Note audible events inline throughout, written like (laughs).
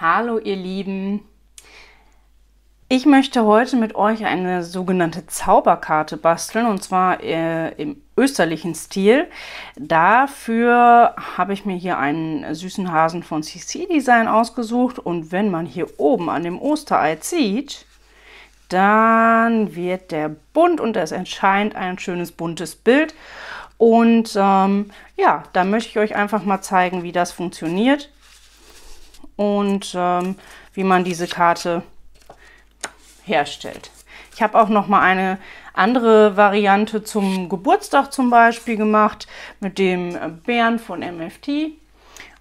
Hallo ihr Lieben. Ich möchte heute mit euch eine sogenannte Zauberkarte basteln und zwar äh, im österlichen Stil. Dafür habe ich mir hier einen süßen Hasen von CC Design ausgesucht und wenn man hier oben an dem Osterei zieht, dann wird der bunt und es entscheint ein schönes buntes Bild. Und ähm, ja, da möchte ich euch einfach mal zeigen, wie das funktioniert und ähm, wie man diese Karte herstellt. Ich habe auch noch mal eine andere Variante zum Geburtstag zum Beispiel gemacht mit dem Bären von MFT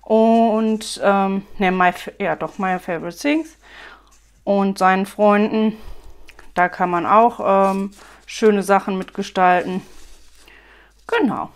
und ähm, ne, my, ja doch My Favorite Things und seinen Freunden. Da kann man auch ähm, schöne Sachen mitgestalten. Genau.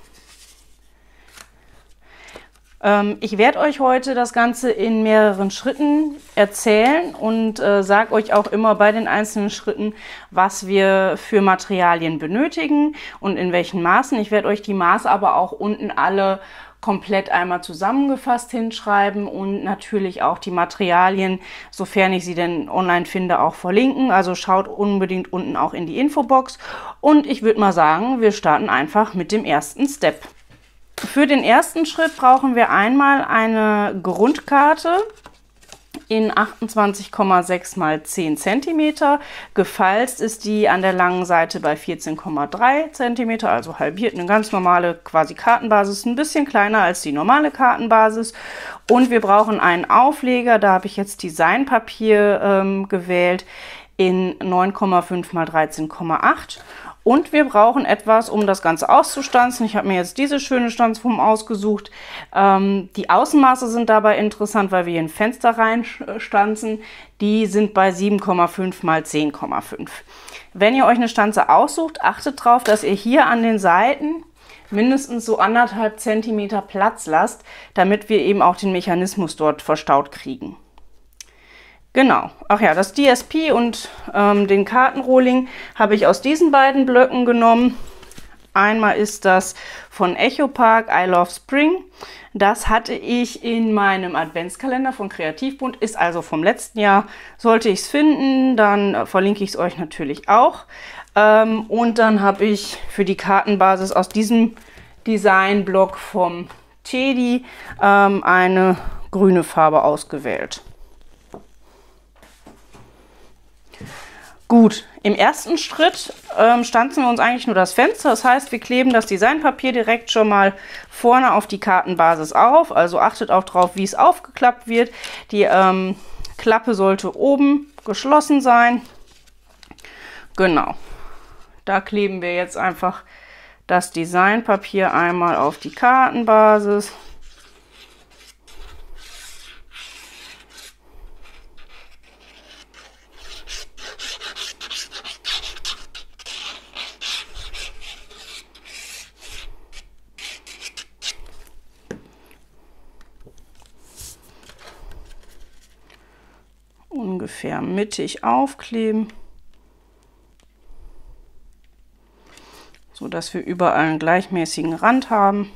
Ähm, ich werde euch heute das Ganze in mehreren Schritten erzählen und äh, sage euch auch immer bei den einzelnen Schritten, was wir für Materialien benötigen und in welchen Maßen. Ich werde euch die Maße aber auch unten alle komplett einmal zusammengefasst hinschreiben und natürlich auch die Materialien, sofern ich sie denn online finde, auch verlinken. Also schaut unbedingt unten auch in die Infobox. Und ich würde mal sagen, wir starten einfach mit dem ersten Step. Für den ersten Schritt brauchen wir einmal eine Grundkarte in 28,6 mal 10 cm. Gefalzt ist die an der langen Seite bei 14,3 cm, also halbiert eine ganz normale quasi Kartenbasis, ein bisschen kleiner als die normale Kartenbasis. Und wir brauchen einen Aufleger, da habe ich jetzt Designpapier ähm, gewählt in 9,5 mal 13,8 und wir brauchen etwas, um das Ganze auszustanzen. Ich habe mir jetzt diese schöne Stanzform ausgesucht. Ähm, die Außenmaße sind dabei interessant, weil wir hier ein Fenster reinstanzen. Die sind bei 7,5 mal 10,5. Wenn ihr euch eine Stanze aussucht, achtet darauf, dass ihr hier an den Seiten mindestens so anderthalb Zentimeter Platz lasst, damit wir eben auch den Mechanismus dort verstaut kriegen. Genau. Ach ja, das DSP und ähm, den Kartenrohling habe ich aus diesen beiden Blöcken genommen. Einmal ist das von Echo Park I Love Spring. Das hatte ich in meinem Adventskalender von Kreativbund, ist also vom letzten Jahr. Sollte ich es finden, dann verlinke ich es euch natürlich auch. Ähm, und dann habe ich für die Kartenbasis aus diesem Designblock vom Teddy ähm, eine grüne Farbe ausgewählt. Gut, im ersten Schritt ähm, stanzen wir uns eigentlich nur das Fenster. Das heißt, wir kleben das Designpapier direkt schon mal vorne auf die Kartenbasis auf. Also achtet auch drauf, wie es aufgeklappt wird. Die ähm, Klappe sollte oben geschlossen sein. Genau. Da kleben wir jetzt einfach das Designpapier einmal auf die Kartenbasis. Ungefähr mittig aufkleben, so dass wir überall einen gleichmäßigen Rand haben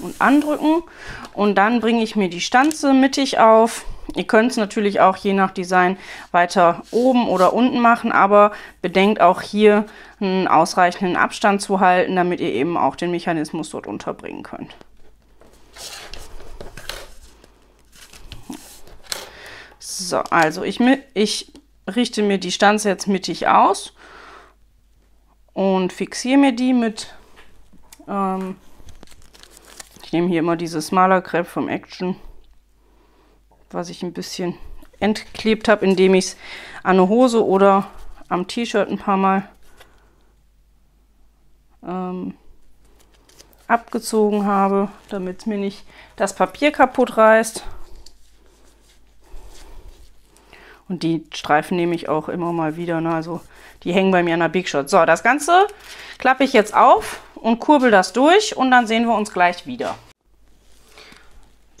und andrücken und dann bringe ich mir die Stanze mittig auf. Ihr könnt es natürlich auch je nach Design weiter oben oder unten machen, aber bedenkt auch hier einen ausreichenden Abstand zu halten, damit ihr eben auch den Mechanismus dort unterbringen könnt. So, also ich, ich richte mir die Stanze jetzt mittig aus und fixiere mir die mit, ähm, ich nehme hier immer dieses Malerkrepp vom Action, was ich ein bisschen entklebt habe, indem ich es an eine Hose oder am T-Shirt ein paar Mal ähm, abgezogen habe, damit mir nicht das Papier kaputt reißt. Und die Streifen nehme ich auch immer mal wieder. Ne? Also die hängen bei mir an der Big Shot. So, das Ganze klappe ich jetzt auf und kurbel das durch und dann sehen wir uns gleich wieder.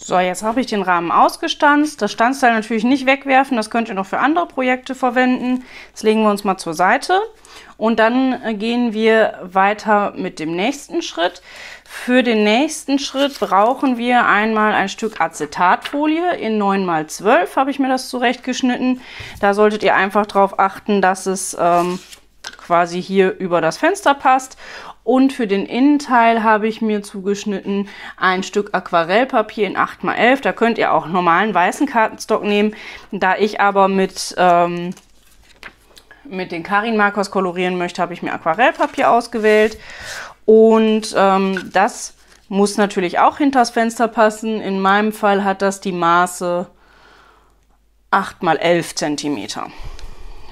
So, jetzt habe ich den Rahmen ausgestanzt. Das Stanzteil natürlich nicht wegwerfen, das könnt ihr noch für andere Projekte verwenden. Jetzt legen wir uns mal zur Seite und dann äh, gehen wir weiter mit dem nächsten Schritt. Für den nächsten Schritt brauchen wir einmal ein Stück Acetatfolie in 9 x 12 habe ich mir das zurechtgeschnitten. Da solltet ihr einfach darauf achten, dass es ähm, quasi hier über das Fenster passt und für den Innenteil habe ich mir zugeschnitten ein Stück Aquarellpapier in 8x11. Da könnt ihr auch normalen weißen Kartenstock nehmen. Da ich aber mit, ähm, mit den Karin Markers kolorieren möchte, habe ich mir Aquarellpapier ausgewählt. Und ähm, das muss natürlich auch hinters Fenster passen. In meinem Fall hat das die Maße 8 x 11 Zentimeter.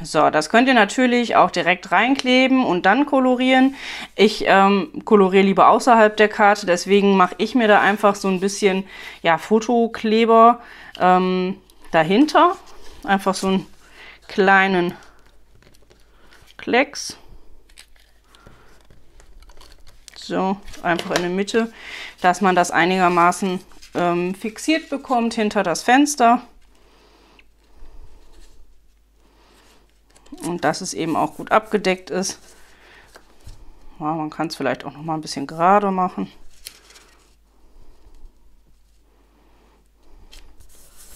So, das könnt ihr natürlich auch direkt reinkleben und dann kolorieren. Ich ähm, koloriere lieber außerhalb der Karte, deswegen mache ich mir da einfach so ein bisschen ja, Fotokleber ähm, dahinter. Einfach so einen kleinen Klecks. So, einfach in der Mitte, dass man das einigermaßen ähm, fixiert bekommt hinter das Fenster. Und dass es eben auch gut abgedeckt ist. Ja, man kann es vielleicht auch noch mal ein bisschen gerade machen.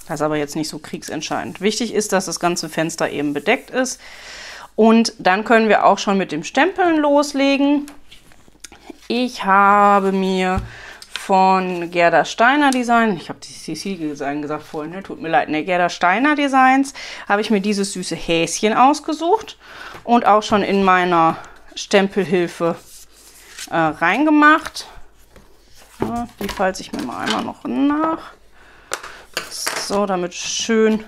Das ist aber jetzt nicht so kriegsentscheidend. Wichtig ist, dass das ganze Fenster eben bedeckt ist. Und dann können wir auch schon mit dem Stempeln loslegen. Ich habe mir von Gerda Steiner Design, ich habe die CC Design gesagt vorhin, ne? tut mir leid, ne, Gerda Steiner Designs, habe ich mir dieses süße Häschen ausgesucht und auch schon in meiner Stempelhilfe äh, reingemacht. Ja, die falte ich mir mal einmal noch nach. So, damit schön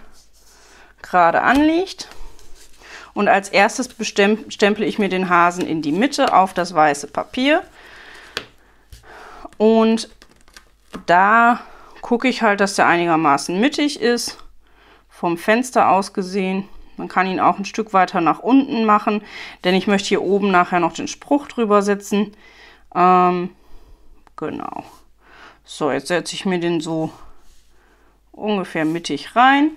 gerade anliegt. Und als erstes stempel ich mir den Hasen in die Mitte auf das weiße Papier. Und da gucke ich halt, dass der einigermaßen mittig ist, vom Fenster aus gesehen. Man kann ihn auch ein Stück weiter nach unten machen, denn ich möchte hier oben nachher noch den Spruch drüber setzen. Ähm, genau. So, jetzt setze ich mir den so ungefähr mittig rein.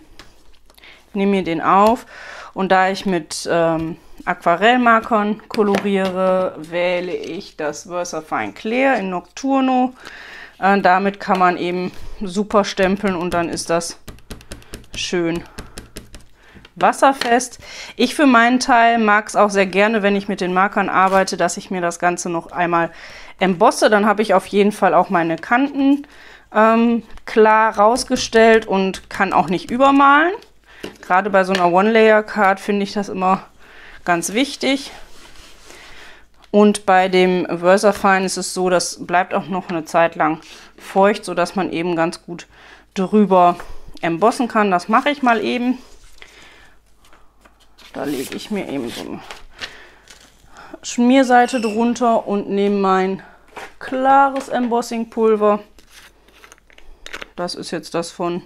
Nehme mir den auf und da ich mit ähm, Aquarellmarkern koloriere, wähle ich das Versafine Clear in Nocturno. Äh, damit kann man eben super stempeln und dann ist das schön wasserfest. Ich für meinen Teil mag es auch sehr gerne, wenn ich mit den Markern arbeite, dass ich mir das Ganze noch einmal embosse. Dann habe ich auf jeden Fall auch meine Kanten ähm, klar rausgestellt und kann auch nicht übermalen. Gerade bei so einer One-Layer-Card finde ich das immer ganz wichtig. Und bei dem Versafine ist es so, das bleibt auch noch eine Zeit lang feucht, sodass man eben ganz gut drüber embossen kann. Das mache ich mal eben. Da lege ich mir eben so eine Schmierseite drunter und nehme mein klares Embossing-Pulver. Das ist jetzt das von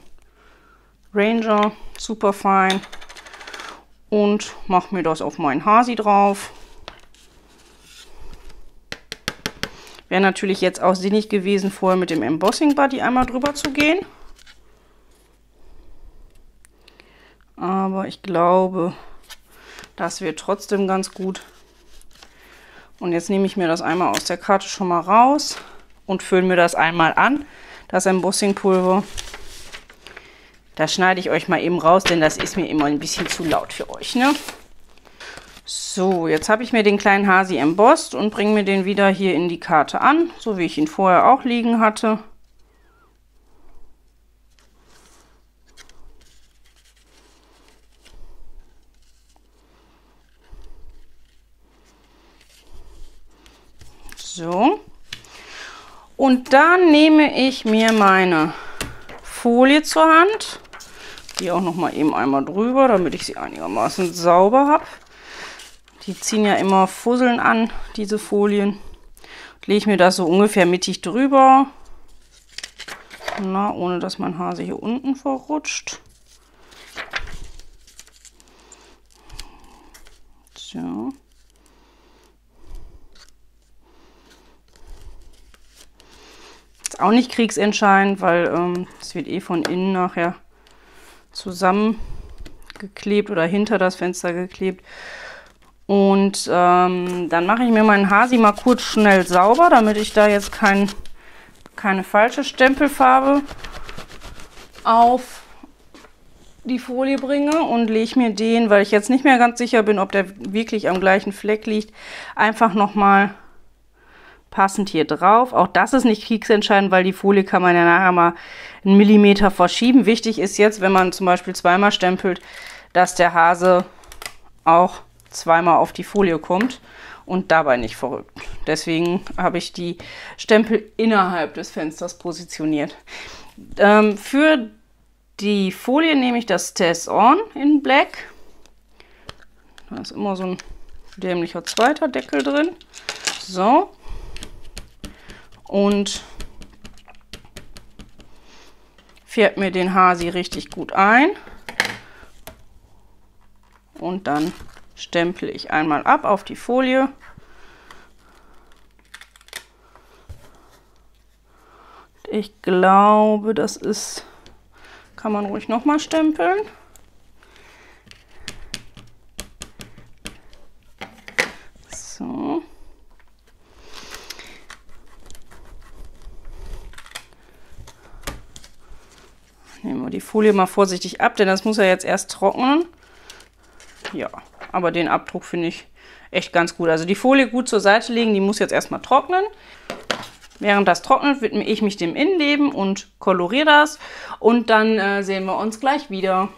Ranger Superfine und mache mir das auf meinen Hasi drauf. Wäre natürlich jetzt auch sinnig gewesen, vorher mit dem Embossing Buddy einmal drüber zu gehen. Aber ich glaube, das wird trotzdem ganz gut. Und jetzt nehme ich mir das einmal aus der Karte schon mal raus und fülle mir das einmal an, das Embossing Pulver. Das schneide ich euch mal eben raus, denn das ist mir immer ein bisschen zu laut für euch. Ne? So, jetzt habe ich mir den kleinen Hasi embossed und bringe mir den wieder hier in die Karte an, so wie ich ihn vorher auch liegen hatte. So. Und dann nehme ich mir meine Folie zur Hand die auch noch mal eben einmal drüber, damit ich sie einigermaßen sauber habe. Die ziehen ja immer Fusseln an, diese Folien. Lege ich mir das so ungefähr mittig drüber. Na, ohne dass mein Hase hier unten verrutscht. So. auch nicht kriegsentscheidend, weil ähm, es wird eh von innen nachher zusammengeklebt oder hinter das Fenster geklebt. Und ähm, dann mache ich mir meinen Hasi mal kurz schnell sauber, damit ich da jetzt kein, keine falsche Stempelfarbe auf die Folie bringe und lege mir den, weil ich jetzt nicht mehr ganz sicher bin, ob der wirklich am gleichen Fleck liegt, einfach nochmal passend hier drauf. Auch das ist nicht kriegsentscheidend, weil die Folie kann man ja nachher mal einen Millimeter verschieben. Wichtig ist jetzt, wenn man zum Beispiel zweimal stempelt, dass der Hase auch zweimal auf die Folie kommt und dabei nicht verrückt. Deswegen habe ich die Stempel innerhalb des Fensters positioniert. Ähm, für die Folie nehme ich das Test On in Black. Da ist immer so ein dämlicher zweiter Deckel drin. So, und fährt mir den Hasi richtig gut ein. Und dann stempel ich einmal ab auf die Folie. Ich glaube, das ist, kann man ruhig nochmal stempeln. So. Nehmen wir die Folie mal vorsichtig ab, denn das muss ja jetzt erst trocknen. Ja, aber den Abdruck finde ich echt ganz gut. Also die Folie gut zur Seite legen, die muss jetzt erstmal trocknen. Während das trocknet, widme ich mich dem Innenleben und koloriere das. Und dann äh, sehen wir uns gleich wieder.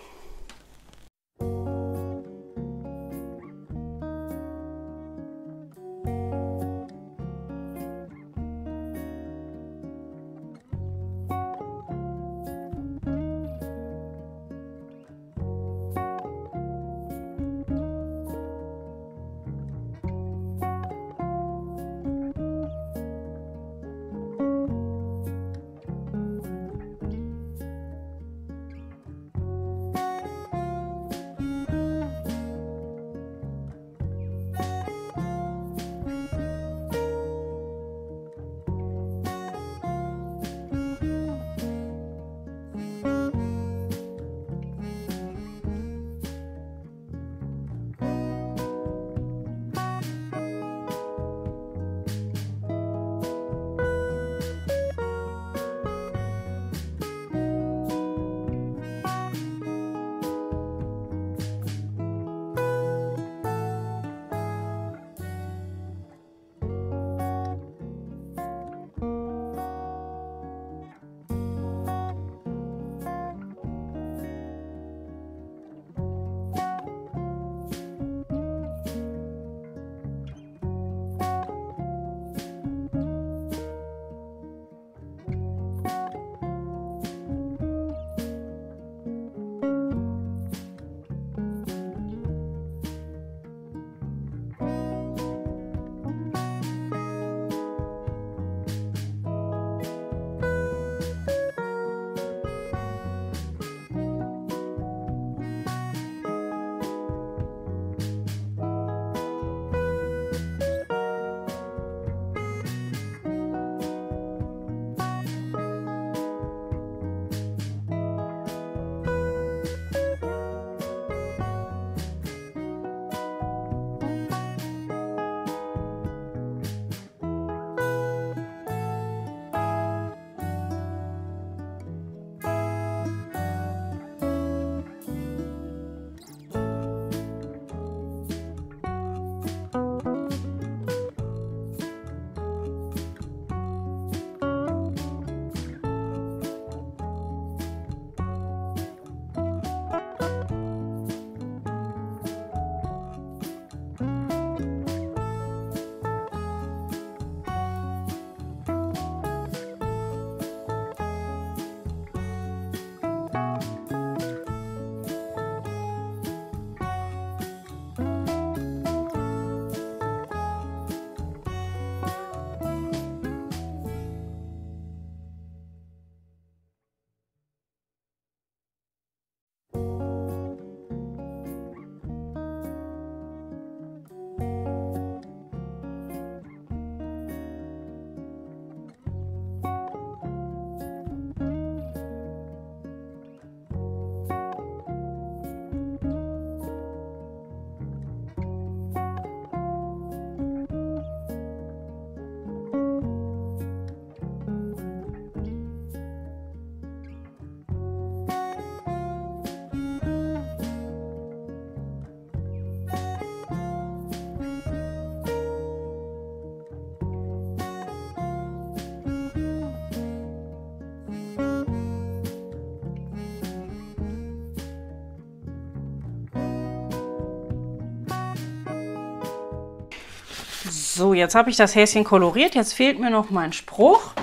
So, jetzt habe ich das Häschen koloriert. Jetzt fehlt mir noch mein Spruch.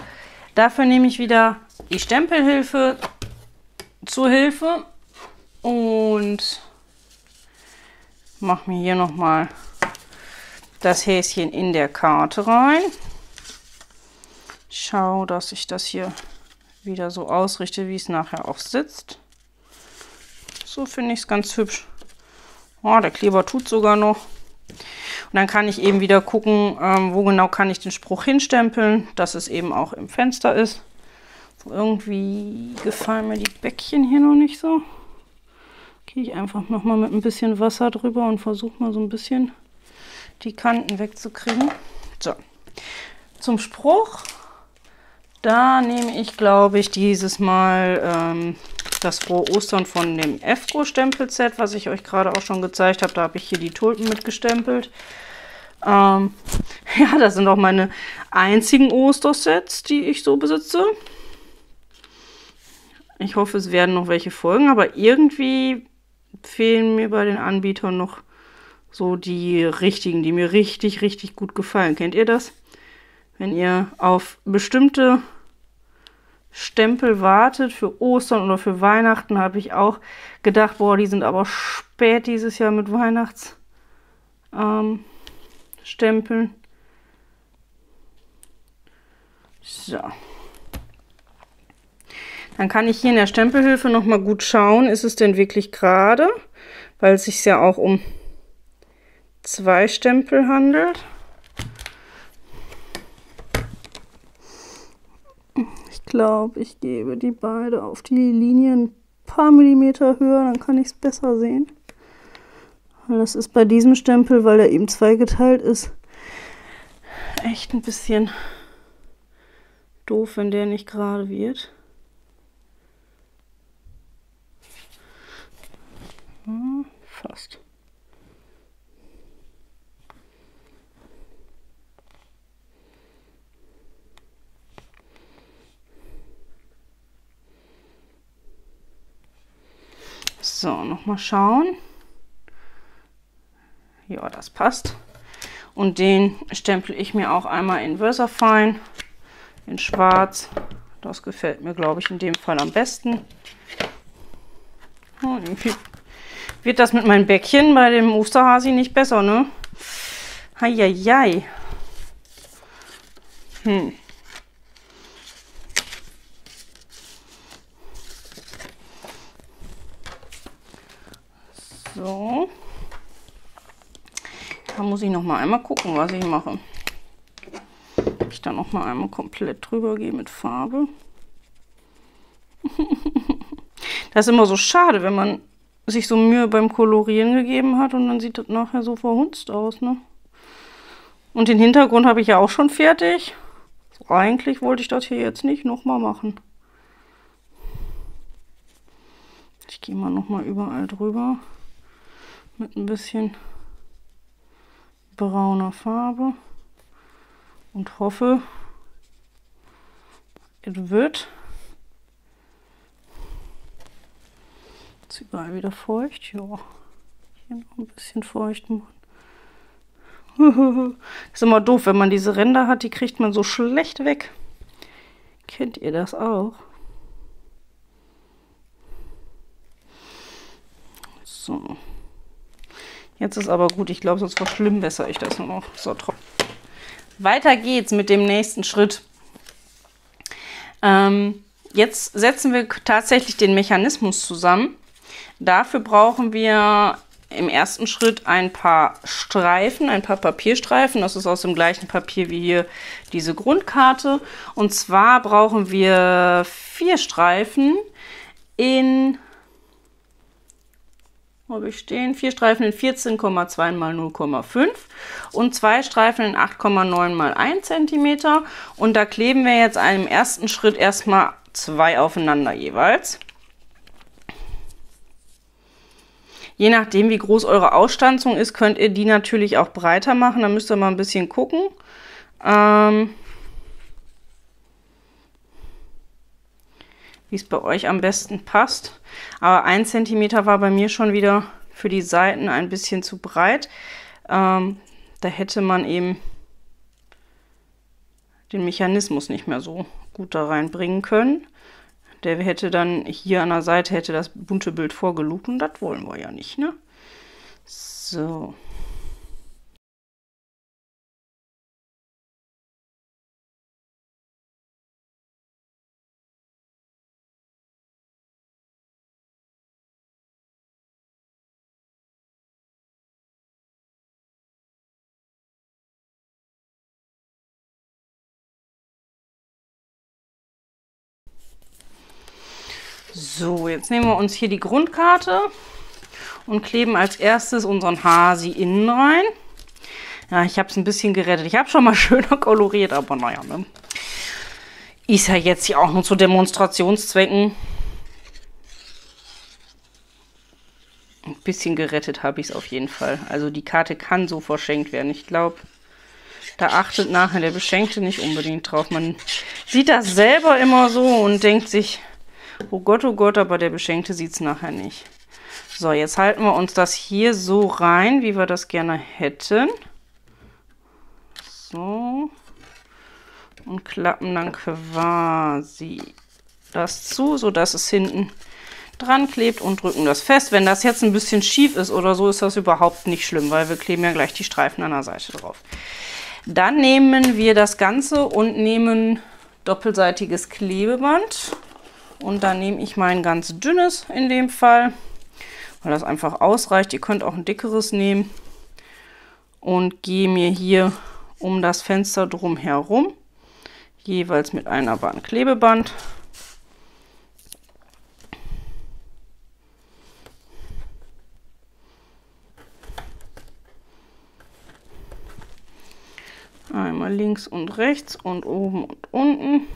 Dafür nehme ich wieder die Stempelhilfe zur Hilfe und mache mir hier nochmal das Häschen in der Karte rein. Schau, dass ich das hier wieder so ausrichte, wie es nachher auch sitzt. So finde ich es ganz hübsch. Oh, der Kleber tut sogar noch. Und dann kann ich eben wieder gucken, ähm, wo genau kann ich den Spruch hinstempeln, dass es eben auch im Fenster ist. Irgendwie gefallen mir die Bäckchen hier noch nicht so. Gehe ich einfach nochmal mit ein bisschen Wasser drüber und versuche mal so ein bisschen die Kanten wegzukriegen. So, zum Spruch. Da nehme ich, glaube ich, dieses Mal ähm, das Frohe Ostern von dem EFCO Stempelset, was ich euch gerade auch schon gezeigt habe. Da habe ich hier die Tulpen mitgestempelt. Ähm, (laughs) ja, das sind auch meine einzigen Ostersets, die ich so besitze. Ich hoffe, es werden noch welche folgen, aber irgendwie fehlen mir bei den Anbietern noch so die richtigen, die mir richtig, richtig gut gefallen. Kennt ihr das? Wenn ihr auf bestimmte Stempel wartet für Ostern oder für Weihnachten, habe ich auch gedacht, boah, die sind aber spät dieses Jahr mit Weihnachtsstempeln. Ähm, so. Dann kann ich hier in der Stempelhilfe nochmal gut schauen, ist es denn wirklich gerade, weil es sich ja auch um zwei Stempel handelt. Glaube, ich gebe die beide auf die Linie ein paar Millimeter höher, dann kann ich es besser sehen. Weil das ist bei diesem Stempel, weil er eben zweigeteilt ist, echt ein bisschen doof, wenn der nicht gerade wird. Hm, fast. So, nochmal schauen. Ja, das passt. Und den stempel ich mir auch einmal in Versafine, in schwarz. Das gefällt mir, glaube ich, in dem Fall am besten. Oh, wird das mit meinem Bäckchen bei dem Osterhasi nicht besser, ne? Heieiei. Hm. So. Da muss ich noch mal einmal gucken, was ich mache. Ob ich da noch mal einmal komplett drüber gehe mit Farbe. (laughs) das ist immer so schade, wenn man sich so Mühe beim Kolorieren gegeben hat und dann sieht das nachher so verhunzt aus, ne? Und den Hintergrund habe ich ja auch schon fertig. So, eigentlich wollte ich das hier jetzt nicht nochmal machen. Ich gehe mal nochmal überall drüber mit ein bisschen brauner Farbe und hoffe, es wird Jetzt überall wieder feucht. Ja, hier noch ein bisschen feucht machen. (laughs) ist immer doof, wenn man diese Ränder hat, die kriegt man so schlecht weg. Kennt ihr das auch? So. Jetzt ist aber gut. Ich glaube, sonst verschlimmbessere ich das nur noch. So, trocken. Weiter geht's mit dem nächsten Schritt. Ähm, jetzt setzen wir tatsächlich den Mechanismus zusammen. Dafür brauchen wir im ersten Schritt ein paar Streifen, ein paar Papierstreifen. Das ist aus dem gleichen Papier wie hier diese Grundkarte. Und zwar brauchen wir vier Streifen in habe ich stehen. Vier Streifen in 14,2 mal 0,5 und zwei Streifen in 8,9 mal 1 cm. Und da kleben wir jetzt im ersten Schritt erstmal zwei aufeinander jeweils. Je nachdem, wie groß eure Ausstanzung ist, könnt ihr die natürlich auch breiter machen. Da müsst ihr mal ein bisschen gucken. Ähm wie es bei euch am besten passt. Aber ein Zentimeter war bei mir schon wieder für die Seiten ein bisschen zu breit. Ähm, da hätte man eben den Mechanismus nicht mehr so gut da reinbringen können. Der hätte dann hier an der Seite hätte das bunte Bild vorgelugt und das wollen wir ja nicht, ne? So. So, jetzt nehmen wir uns hier die Grundkarte und kleben als erstes unseren Hasi innen rein. Ja, ich habe es ein bisschen gerettet. Ich habe schon mal (laughs) schöner koloriert, aber naja, ne? Ist ja jetzt hier auch nur zu Demonstrationszwecken. Ein bisschen gerettet habe ich es auf jeden Fall. Also die Karte kann so verschenkt werden. Ich glaube, da achtet nachher der Beschenkte nicht unbedingt drauf. Man sieht das selber immer so und denkt sich, Oh Gott, oh Gott, aber der Beschenkte sieht es nachher nicht. So, jetzt halten wir uns das hier so rein, wie wir das gerne hätten. So. Und klappen dann quasi das zu, sodass es hinten dran klebt und drücken das fest. Wenn das jetzt ein bisschen schief ist oder so, ist das überhaupt nicht schlimm, weil wir kleben ja gleich die Streifen an der Seite drauf. Dann nehmen wir das Ganze und nehmen doppelseitiges Klebeband. Und dann nehme ich mein ganz dünnes in dem Fall, weil das einfach ausreicht. Ihr könnt auch ein dickeres nehmen. Und gehe mir hier um das Fenster drum herum, jeweils mit einer Bahn Klebeband. Einmal links und rechts und oben und unten.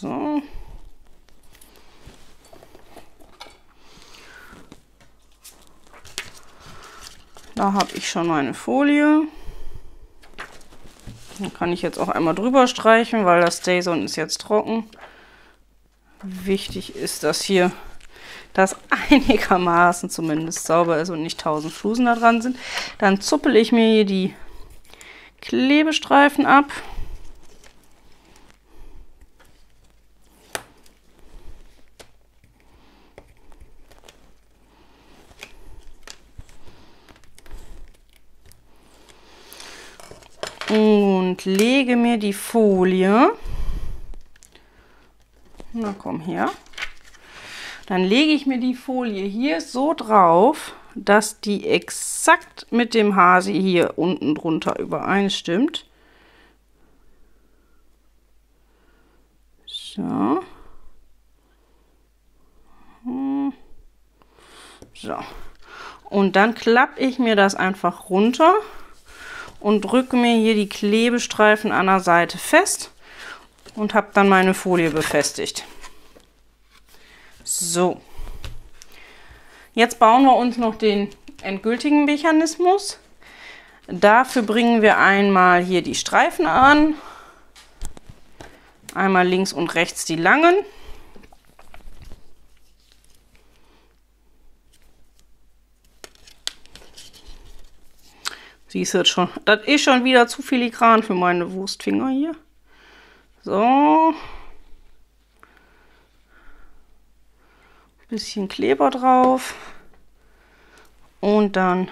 So. Da habe ich schon meine Folie. Dann kann ich jetzt auch einmal drüber streichen, weil das Stayson ist jetzt trocken. Wichtig ist, dass hier das (laughs) einigermaßen zumindest sauber ist und nicht tausend Flusen da dran sind. Dann zuppel ich mir hier die Klebestreifen ab. Und lege mir die Folie, na komm her, dann lege ich mir die Folie hier so drauf, dass die exakt mit dem Hasi hier unten drunter übereinstimmt. So. Hm. So. Und dann klappe ich mir das einfach runter und drücke mir hier die Klebestreifen an der Seite fest und habe dann meine Folie befestigt. So. Jetzt bauen wir uns noch den endgültigen Mechanismus. Dafür bringen wir einmal hier die Streifen an. Einmal links und rechts die langen. Siehst du schon? Das ist schon wieder zu filigran für meine Wurstfinger hier. So. Bisschen Kleber drauf. Und dann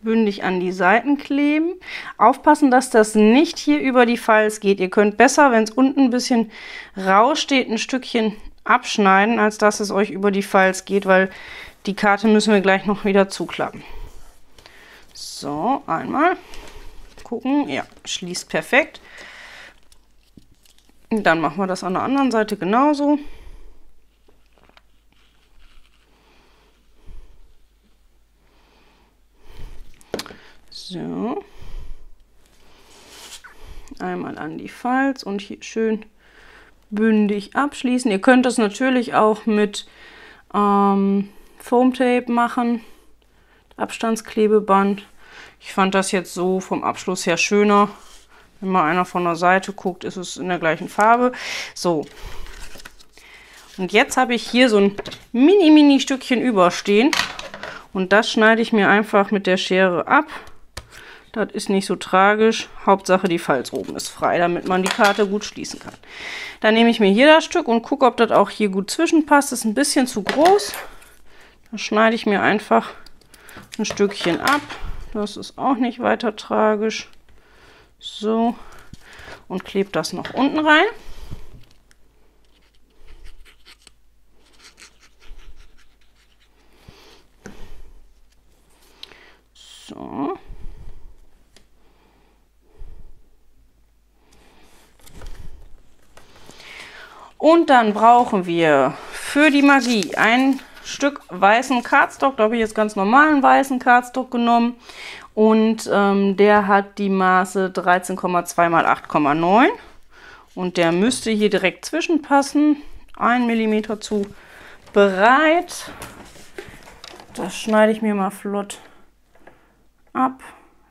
bündig an die Seiten kleben. Aufpassen, dass das nicht hier über die Falz geht. Ihr könnt besser, wenn es unten ein bisschen rau steht, ein Stückchen abschneiden, als dass es euch über die Falz geht, weil die Karte müssen wir gleich noch wieder zuklappen. So, einmal gucken. Ja, schließt perfekt. Dann machen wir das an der anderen Seite genauso. So. Einmal an die Falz und hier schön bündig abschließen. Ihr könnt das natürlich auch mit ähm, Foam Tape machen. Abstandsklebeband. Ich fand das jetzt so vom Abschluss her schöner. Wenn mal einer von der Seite guckt, ist es in der gleichen Farbe. So, Und jetzt habe ich hier so ein mini, mini Stückchen überstehen. Und das schneide ich mir einfach mit der Schere ab. Das ist nicht so tragisch. Hauptsache die Falz oben ist frei, damit man die Karte gut schließen kann. Dann nehme ich mir hier das Stück und gucke, ob das auch hier gut zwischenpasst. Das ist ein bisschen zu groß. Dann schneide ich mir einfach ein Stückchen ab. Das ist auch nicht weiter tragisch. So. Und klebe das noch unten rein. So. Und dann brauchen wir für die Magie ein Stück weißen Cardstock. Da habe ich jetzt ganz normalen weißen Cardstock genommen. Und ähm, der hat die Maße 13,2 mal 8,9. Und der müsste hier direkt zwischenpassen. Ein Millimeter zu bereit. Das schneide ich mir mal flott ab,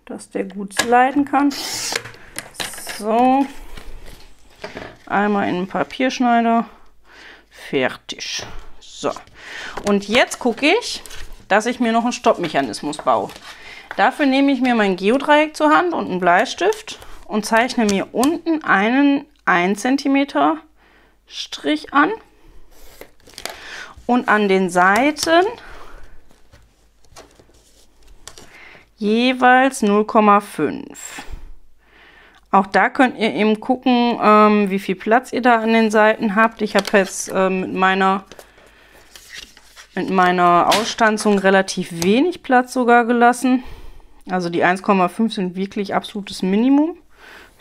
dass der gut sliden kann. So, einmal in den Papierschneider. Fertig. So, und jetzt gucke ich, dass ich mir noch einen Stoppmechanismus baue. Dafür nehme ich mir mein Geodreieck zur Hand und einen Bleistift und zeichne mir unten einen 1 cm Strich an. Und an den Seiten jeweils 0,5. Auch da könnt ihr eben gucken, ähm, wie viel Platz ihr da an den Seiten habt. Ich habe jetzt ähm, mit, meiner, mit meiner Ausstanzung relativ wenig Platz sogar gelassen. Also die 1,5 sind wirklich absolutes Minimum,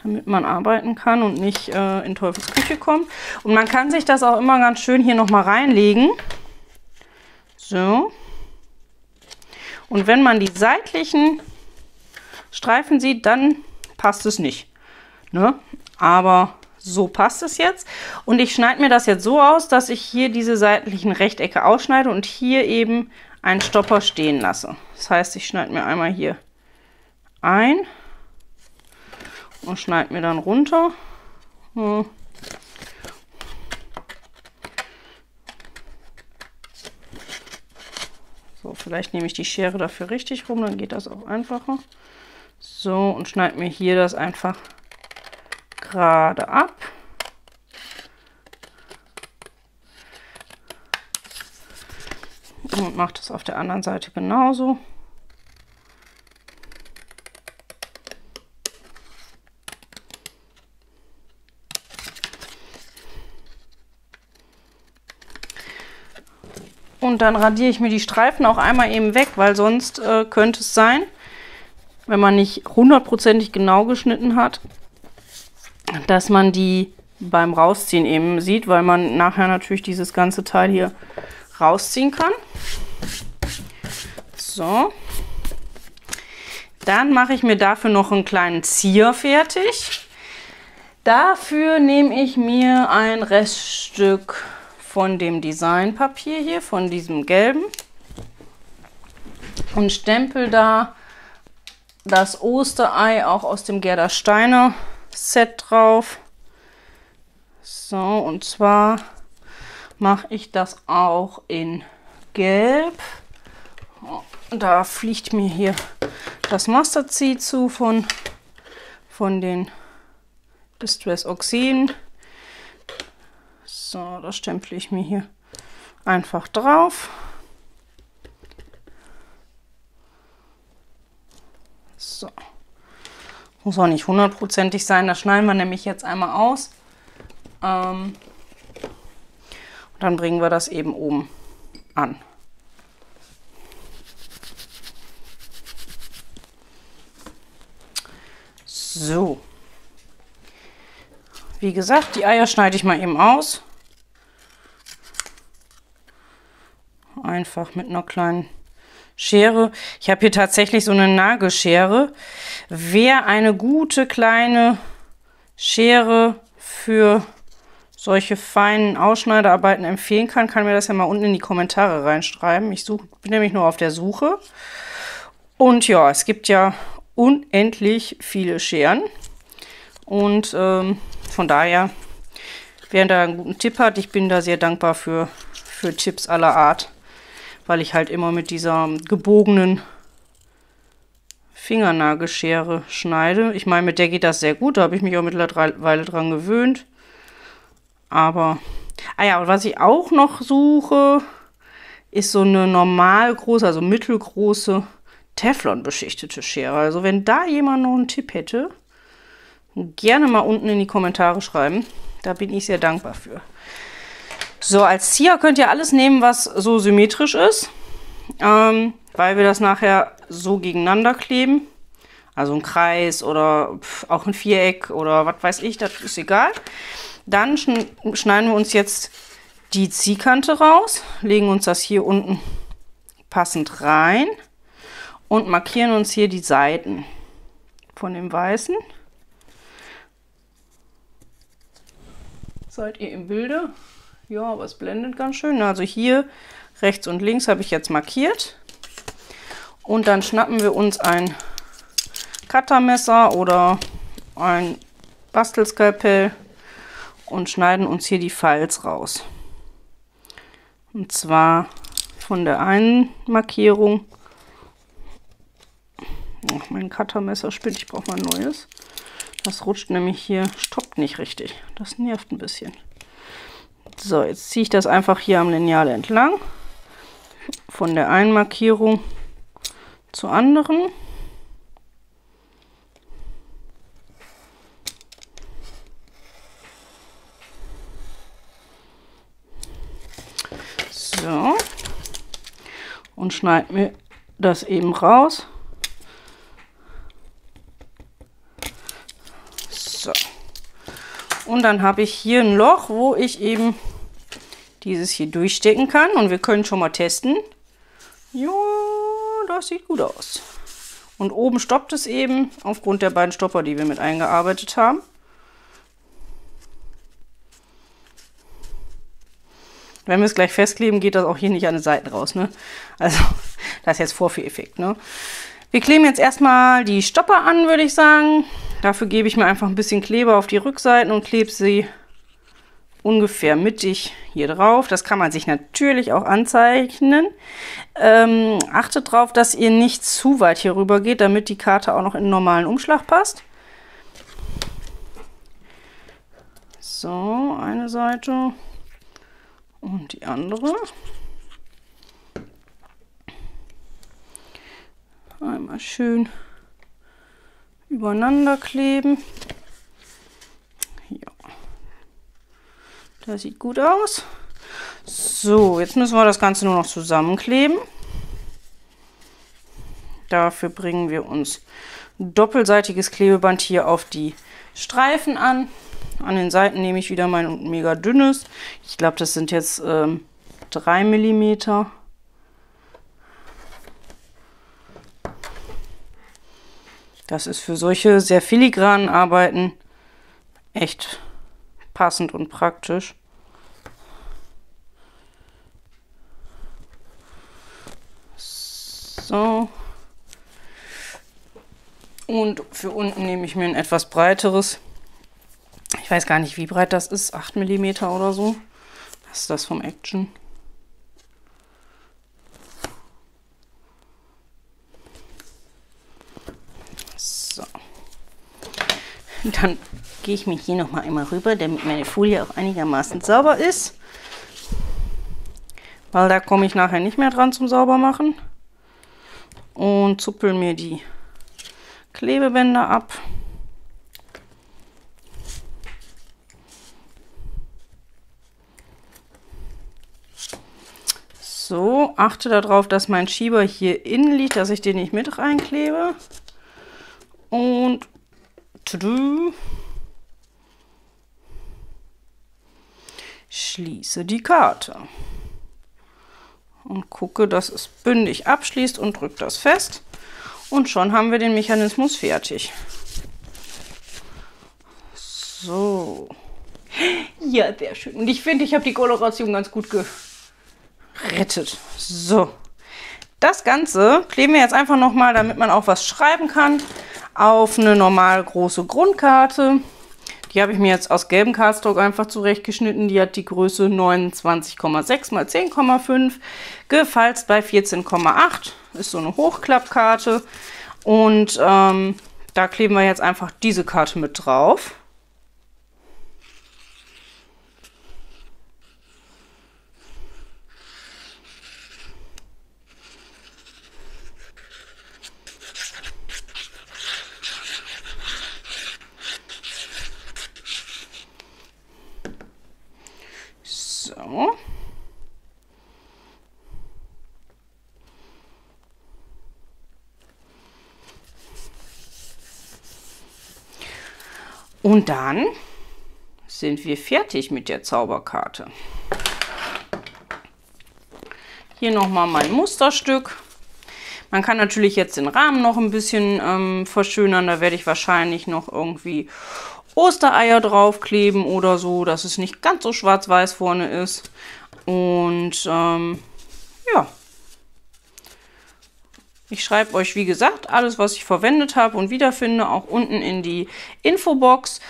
damit man arbeiten kann und nicht äh, in Teufels Küche kommt. Und man kann sich das auch immer ganz schön hier nochmal reinlegen. So. Und wenn man die seitlichen Streifen sieht, dann passt es nicht. Ne? Aber so passt es jetzt. Und ich schneide mir das jetzt so aus, dass ich hier diese seitlichen Rechtecke ausschneide und hier eben einen Stopper stehen lasse. Das heißt, ich schneide mir einmal hier ein und schneide mir dann runter. Hm. So, vielleicht nehme ich die Schere dafür richtig rum, dann geht das auch einfacher. So, und schneide mir hier das einfach gerade ab. Und mache das auf der anderen Seite genauso. Und dann radiere ich mir die Streifen auch einmal eben weg, weil sonst äh, könnte es sein, wenn man nicht hundertprozentig genau geschnitten hat, dass man die beim Rausziehen eben sieht, weil man nachher natürlich dieses ganze Teil hier rausziehen kann. So. Dann mache ich mir dafür noch einen kleinen Zier fertig. Dafür nehme ich mir ein Reststück von dem Designpapier hier, von diesem gelben. Und stempel da das Osterei auch aus dem Gerda Steiner Set drauf. So, und zwar mache ich das auch in Gelb. Da fliegt mir hier das Masterzieh zu von, von den Distress Oxiden. So, das stemple ich mir hier einfach drauf. So. Muss auch nicht hundertprozentig sein. Das schneiden wir nämlich jetzt einmal aus. Ähm, und dann bringen wir das eben oben an. So. Wie gesagt, die Eier schneide ich mal eben aus. einfach mit einer kleinen Schere. Ich habe hier tatsächlich so eine Nagelschere. Wer eine gute kleine Schere für solche feinen Ausschneidearbeiten empfehlen kann, kann mir das ja mal unten in die Kommentare reinschreiben. Ich such, bin nämlich nur auf der Suche. Und ja, es gibt ja unendlich viele Scheren. Und ähm, von daher wer da einen guten Tipp hat, ich bin da sehr dankbar für, für Tipps aller Art, weil ich halt immer mit dieser gebogenen Fingernagelschere schneide. Ich meine, mit der geht das sehr gut, da habe ich mich auch mittlerweile dran gewöhnt. Aber, ah ja, und was ich auch noch suche, ist so eine normal große, also mittelgroße Teflon beschichtete Schere. Also wenn da jemand noch einen Tipp hätte, gerne mal unten in die Kommentare schreiben. Da bin ich sehr dankbar für. So, als Zieher könnt ihr alles nehmen, was so symmetrisch ist, ähm, weil wir das nachher so gegeneinander kleben. Also ein Kreis oder auch ein Viereck oder was weiß ich, das ist egal. Dann schneiden wir uns jetzt die Ziehkante raus, legen uns das hier unten passend rein und markieren uns hier die Seiten von dem Weißen. Seid ihr im Bilde? Ja, aber es blendet ganz schön. Also hier rechts und links habe ich jetzt markiert. Und dann schnappen wir uns ein Cuttermesser oder ein Bastelskalpell und schneiden uns hier die Falz raus. Und zwar von der einen Markierung Ach, mein Cuttermesser spinnt, ich brauche mal ein neues. Das rutscht nämlich hier, stoppt nicht richtig. Das nervt ein bisschen. So, jetzt ziehe ich das einfach hier am Lineal entlang. Von der einen Markierung zur anderen. So. Und schneide mir das eben raus. Und dann habe ich hier ein Loch, wo ich eben dieses hier durchstecken kann. Und wir können schon mal testen. Ja, das sieht gut aus. Und oben stoppt es eben aufgrund der beiden Stopper, die wir mit eingearbeitet haben. Wenn wir es gleich festkleben, geht das auch hier nicht an den Seiten raus. Ne? Also (laughs) das ist jetzt Vorführeffekt. Ne? Wir kleben jetzt erstmal die Stopper an, würde ich sagen. Dafür gebe ich mir einfach ein bisschen Kleber auf die Rückseiten und klebe sie ungefähr mittig hier drauf. Das kann man sich natürlich auch anzeichnen. Ähm, achtet darauf, dass ihr nicht zu weit hier rüber geht, damit die Karte auch noch in den normalen Umschlag passt. So, eine Seite und die andere. Einmal schön übereinander kleben. Ja. Das sieht gut aus. So, jetzt müssen wir das Ganze nur noch zusammenkleben. Dafür bringen wir uns doppelseitiges Klebeband hier auf die Streifen an. An den Seiten nehme ich wieder mein mega dünnes. Ich glaube, das sind jetzt ähm, 3 mm. Das ist für solche sehr filigranen Arbeiten echt passend und praktisch. So. Und für unten nehme ich mir ein etwas breiteres. Ich weiß gar nicht, wie breit das ist. 8 mm oder so. Das ist das vom Action. Dann gehe ich mich hier noch mal einmal rüber, damit meine Folie auch einigermaßen sauber ist. Weil da komme ich nachher nicht mehr dran zum Saubermachen. Und zuppel mir die Klebebänder ab. So, achte darauf, dass mein Schieber hier innen liegt, dass ich den nicht mit reinklebe. Und Schließe die Karte. Und gucke, dass es bündig abschließt und drücke das fest. Und schon haben wir den Mechanismus fertig. So. Ja, sehr schön. Und ich finde, ich habe die Koloration ganz gut gerettet. So. Das Ganze kleben wir jetzt einfach nochmal, damit man auch was schreiben kann auf eine normal große Grundkarte. Die habe ich mir jetzt aus gelbem Cardstock einfach zurechtgeschnitten. Die hat die Größe 29,6 mal 10,5, gefalzt bei 14,8. Ist so eine Hochklappkarte. Und ähm, da kleben wir jetzt einfach diese Karte mit drauf. Und dann sind wir fertig mit der Zauberkarte. Hier nochmal mein Musterstück. Man kann natürlich jetzt den Rahmen noch ein bisschen ähm, verschönern. Da werde ich wahrscheinlich noch irgendwie Ostereier draufkleben oder so, dass es nicht ganz so schwarz-weiß vorne ist. Und ähm, ja. Ich schreibe euch, wie gesagt, alles, was ich verwendet habe und wiederfinde, auch unten in die Infobox.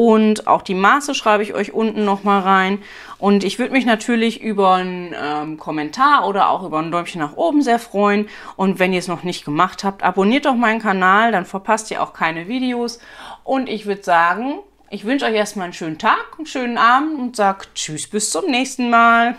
Und auch die Maße schreibe ich euch unten nochmal rein. Und ich würde mich natürlich über einen ähm, Kommentar oder auch über ein Däumchen nach oben sehr freuen. Und wenn ihr es noch nicht gemacht habt, abonniert doch meinen Kanal, dann verpasst ihr auch keine Videos. Und ich würde sagen, ich wünsche euch erstmal einen schönen Tag, einen schönen Abend und sage Tschüss, bis zum nächsten Mal.